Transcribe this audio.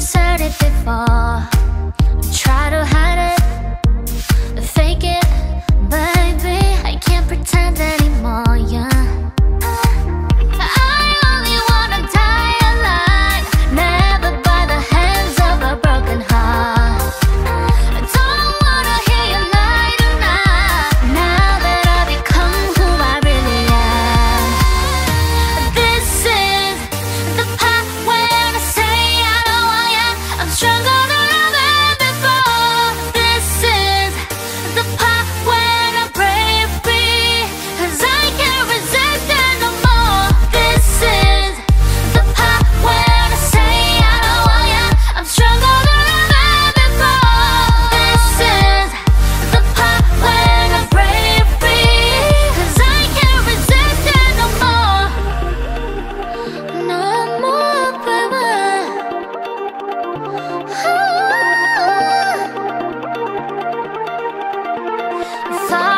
said it before. さ